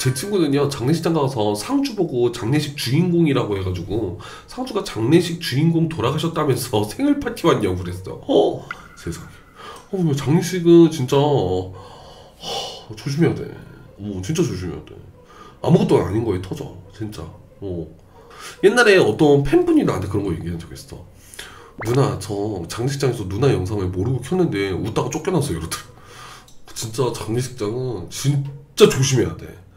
제 친구는요 장례식장 가서 상주 보고 장례식 주인공이라고 해가지고 상주가 장례식 주인공 돌아가셨다면서 생일 파티 왔냐고 그랬어. 어 세상에. 어 장례식은 진짜 어, 조심해야 돼. 어 진짜 조심해야 돼. 아무것도 아닌 거에 터져 진짜. 어 옛날에 어떤 팬분이 나한테 그런 거 얘기한 적 있어. 누나 저 장례식장에서 누나 영상을 모르고 켰는데 웃다가 쫓겨났어요 이러더라. 진짜 장례식장은 진짜 조심해야 돼.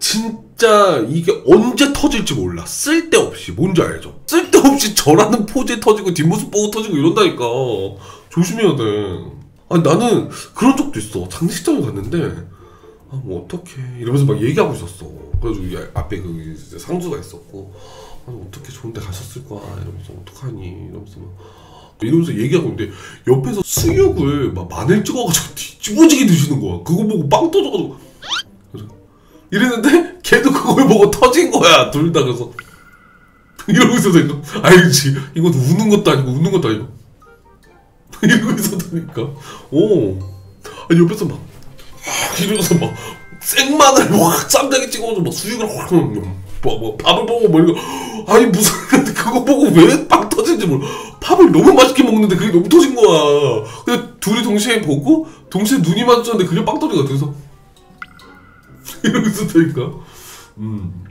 진짜 이게 언제 터질지 몰라. 쓸데없이 뭔지 알죠? 쓸데없이 저라는 포즈에 터지고 뒷모습 보고 터지고 이런다니까. 조심해야 돼. 아니 나는 그런 적도 있어. 장례식장에 갔는데 아 뭐 어떡해 이러면서 막 얘기하고 있었어. 그래가지고 이 앞에 그 상주가 있었고 아니 어떻게 좋은데 가셨을 거야 이러면서 어떡하니 이러면서 막 이러면서 얘기하고 있는데 옆에서 수육을 막 마늘 찍어가지고 뒤집어지게 드시는 거야. 그거 보고 빵 터져가지고 이랬는데 걔도 그걸 보고 터진 거야. 둘 다 그래서. 이러고 이거 아이지 이건 우는 것도 아니고 웃는 것도 아니고. 이러고 있었다니까. 오. 아니 옆에서 막 이러면서 막 생마늘 확 쌈장에 찍어서 막 수육을 확 뭐, 뭐 밥을 보고 뭐 이런 거. 아니 무슨 그거 보고 왜 빵 터진지 몰라. 밥을 너무 맛있게 먹는데 그게 너무 터진 거야. 근데 둘이 동시에 보고 동시에 눈이 마주쳤는데 그게 빵 터진 거야 그래서 이러고 있었다니까 음.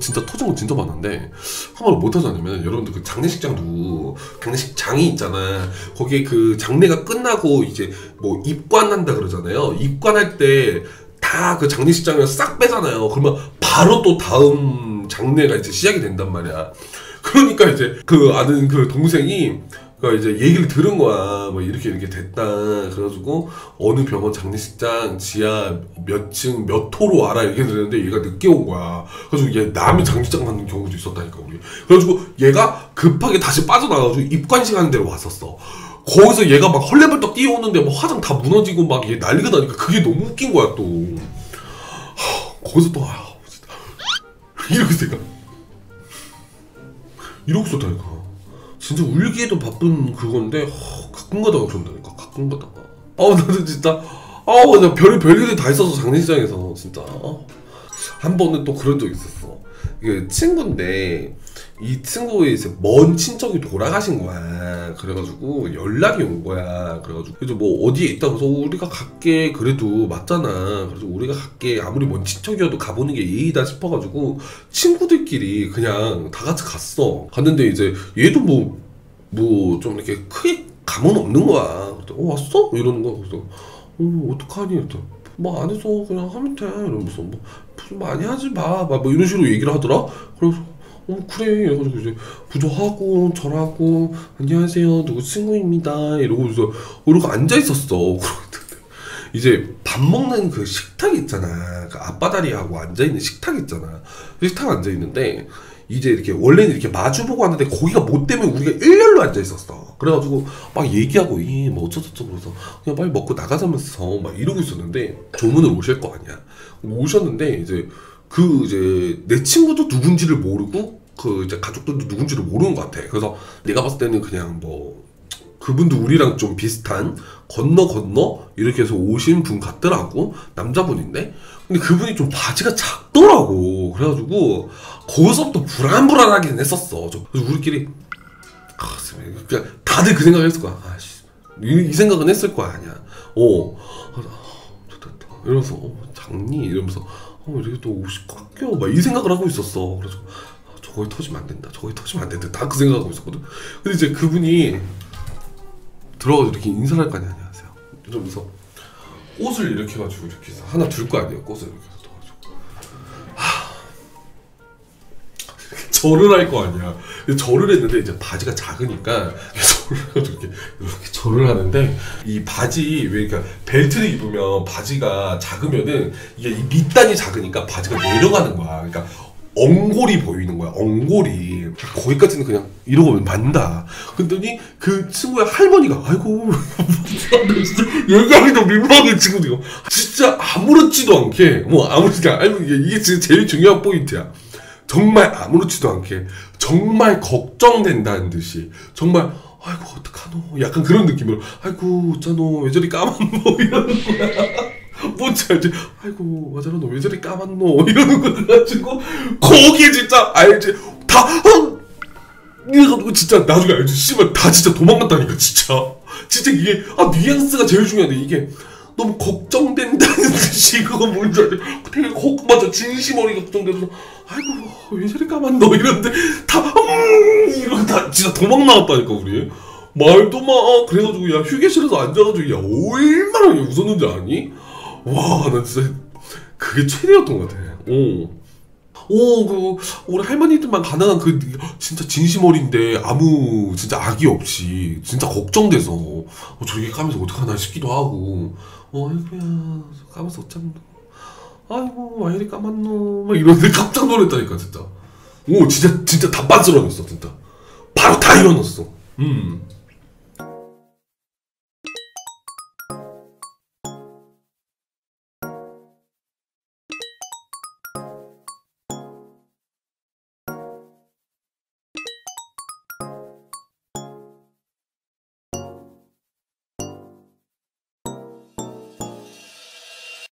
진짜 건 진짜 많은데 한번 못 하자냐면 여러분들 그 장례식장도 장례식장이 있잖아. 거기에 그 장례가 끝나고 이제 뭐 입관한다 그러잖아요. 입관할 때 다 그 장례식장을 싹 빼잖아요. 그러면 바로 또 다음 장례가 이제 시작이 된단 말이야. 그러니까 이제 그 아는 그 동생이 그 이제 얘기를 들은 거야. 뭐 이렇게 이렇게 됐다. 그래가지고 어느 병원 장례식장 지하 몇 층 몇 호로 와라 이렇게 들었는데 얘가 늦게 온 거야. 그래가지고 얘 남이 장례식장 가는 경우도 있었다니까 우리. 그래가지고 얘가 급하게 다시 빠져나가지고 입관식 하는 데로 왔었어. 거기서 얘가 막 헐레벌떡 뛰어오는데 막 화장 다 무너지고 막 얘 난리가 나니까 그게 너무 웃긴 거야 또. 하, 거기서 또 아, 진짜. 이러고 있으니까 이러고 있었다니까. 진짜 울기에도 바쁜 그건데 허, 가끔 가다가 그런다니까 가끔 가다가 아 나는 진짜 아나 별이 별일이 다 있어서 장례식장에서 진짜 어. 한 번은 또 그런 적 있었어. 이게 친구인데 이 친구의 이제 먼 친척이 돌아가신 거야. 그래가지고 연락이 온 거야. 그래가지고 그래서 뭐 어디에 있다 그래서 우리가 갈게. 그래도 맞잖아. 그래서 우리가 갈게. 아무리 먼 친척이어도 가보는 게 예의다 싶어가지고 친구들끼리 그냥 다 같이 갔어. 갔는데 이제 얘도 뭐 뭐 좀 이렇게 크게 감은 없는 거야. 그랬더니, 어 왔어? 이러는 거야. 그래서 어 어떡하니? 그랬더니 뭐안 해서 그냥 하면 돼. 이러면서 뭐 무슨 많이 하지 마뭐 이런 식으로 얘기를 하더라. 그래서 어 그래. 이래가지고 이제 부조하고 절하고 안녕하세요. 누구 친구입니다. 이러고 그래서 이러고 앉아 있었어. 이제 밥 먹는 그 식탁 있잖아. 그 앞바다리하고 앉아 있는 식탁 있잖아. 그 식탁 앉아 있는데 이제 이렇게 원래는 이렇게 마주보고 하는데 거기가 못 때문에 우리가 일렬로 앉아 있었어 그래가지고 막 얘기하고 이 뭐 어쩌저쩌고 그래서 그냥 빨리 먹고 나가자면서 막 이러고 있었는데 조문을 오실 거 아니야 오셨는데 이제 그 이제 내 친구도 누군지를 모르고 그 이제 가족들도 누군지를 모르는 것 같아. 그래서 내가 봤을 때는 그냥 뭐 그분도 우리랑 좀 비슷한 건너 건너 이렇게 해서 오신 분 같더라고 남자분인데 근데 그분이 좀 바지가 작더라고 그래가지고 거기서부터 불안불안하긴 했었어. 좀. 그래서 우리끼리 가슴에 그러니까 다들 그 생각을 했을 거야. 아씨 이, 이 생각은 했을 거야 아니야. 어. 아, 좋다. 이러면서 어, 장니 이러면서 어 이렇게 또 옷이 깎여 막 이 생각을 하고 있었어. 그래서 아, 저거에 터지면 안 된다. 저거에 터지면 안 된다. 다 그 생각하고 있었거든. 근데 이제 그분이 들어가서 이렇게 인사를 할 거 아니야. 안녕하세요. 이러면서 꽃을 이렇게 해가지고 이렇게 하나 둘 거 아니에요. 꽃을 이렇게 절을 할 거 아니야. 절을 했는데 이제 바지가 작으니까 이렇게 이렇게 절을 하는데 이 바지 왜 그러니까 벨트를 입으면 바지가 작으면은 이게 이 밑단이 작으니까 바지가 내려가는 거야. 그러니까 엉골이 보이는 거야. 엉골이 거기까지는 그냥 이러고 만다. 그랬더니 그 친구의 할머니가 아이고 얘기하기도 민망해 친구도 진짜 아무렇지도 않게 뭐 아무렇지도 않 아니 이게 진짜 제일 중요한 포인트야. 정말 아무렇지도 않게 정말 걱정된다는 듯이 정말 아이고 어떡하노? 약간 그런 느낌으로 아이고 어쩌노? 왜 저리 까만 뭐 이러는 거야. 뭔지 알지? 아이고 맞아라 너왜 저리 까맣노? 이러는 거 가지고 거기에 진짜 알지? 다 어? 이래가지고 진짜 나중에 알지? 씨발 다 진짜 도망갔다니까 진짜. 진짜 이게 아 뉘앙스가 제일 중요한데 이게 너무 걱정된다는 듯이 그거 뭔지 알지? 되게 걱 맞아. 진심 어리 걱정돼서 아이고 왜 저리 까맣노 이러는데 다 음, 이러고 다 진짜 도망 나왔다니까 우리 말도 마 그래가지고 야 휴게실에서 앉아가지고 야 얼마나 웃었는지 아니? 와, 나 진짜 그게 최대였던 것 같아. 오. 오, 그 우리 할머니들만 가능한 그 진짜 진심 어린데 아무 진짜 악의 없이 진짜 걱정돼서 어, 저렇게 까면서 어떡하나 싶기도 하고 어, 아이고야 까면서 어쩜 아이고 왜 이리 까맣노 막 이러는데 깜짝 놀랐다니까 진짜. 오 진짜 진짜 다 빤스러웠어 진짜. 바로 다 일어났어. 음